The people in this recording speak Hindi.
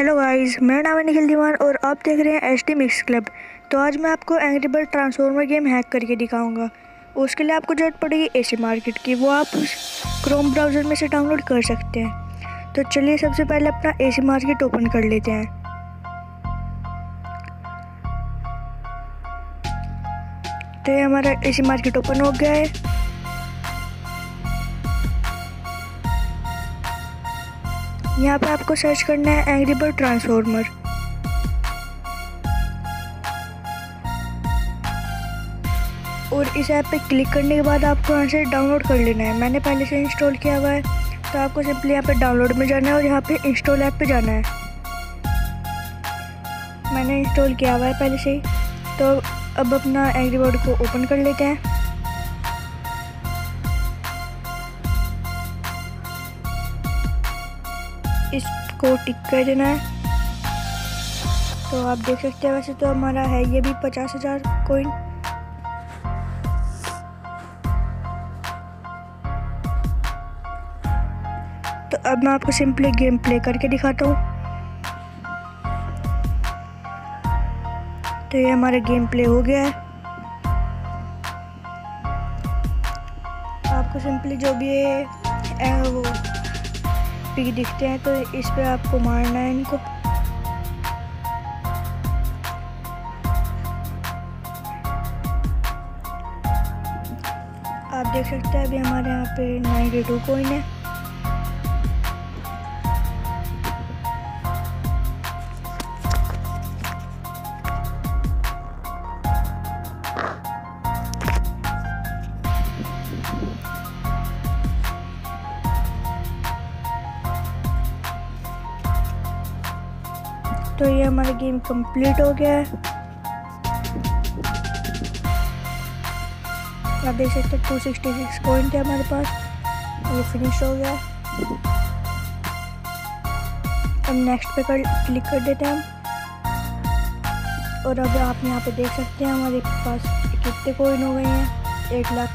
हेलो गाइस मेरा नाम है निखिल दीवान और आप देख रहे हैं एच डी मिक्स क्लब। तो आज मैं आपको एंग्री ट्रांसफॉर्मर गेम हैक करके दिखाऊँगा। उसके लिए आपको ज़रूरत पड़ेगी एसी मार्केट की। वो आप उस क्रोम ब्राउज़र में से डाउनलोड कर सकते हैं। तो चलिए सबसे पहले अपना एसी मार्केट ओपन कर लेते हैं। तो ये हमारा एसी मार्केट ओपन हो गया है। यहाँ पे आपको सर्च करना है एंग्री बर्ड ट्रांसफॉर्मर और इस ऐप पे क्लिक करने के बाद आपको यहाँ से डाउनलोड कर लेना है। मैंने पहले से इंस्टॉल किया हुआ है तो आपको सिंपली यहाँ पे डाउनलोड में जाना है और यहाँ पे इंस्टॉल ऐप पे जाना है। मैंने इंस्टॉल किया हुआ है पहले से ही तो अब अपना एंग्री बर्ड को ओपन कर लेते हैं। इसको टिक कर देना है। तो आप देख सकते हैं, वैसे तो हमारा है ये भी पचास हज़ार कोइन तो अब मैं आपको सिंपली गेम प्ले करके दिखाता हूँ। तो ये हमारा गेम प्ले हो गया है। आपको सिंपली जो भी है, वो पिक दिखते हैं तो इस पे आपको मारना है इनको। आप देख सकते हैं, अभी हमारे यहाँ पे नाइन्टी टू कोइन है। तो ये हमारा गेम कंप्लीट हो गया है। आप देख सकते हैं टू सिक्सटी सिक्स पॉइंट है हमारे पास। ये फिनिश हो गया। अब नेक्स्ट पे कर क्लिक कर देते हैं हम। और अब आप यहाँ पे देख सकते हैं, हमारे पास कितने कोइन हो गए हैं? एक लाख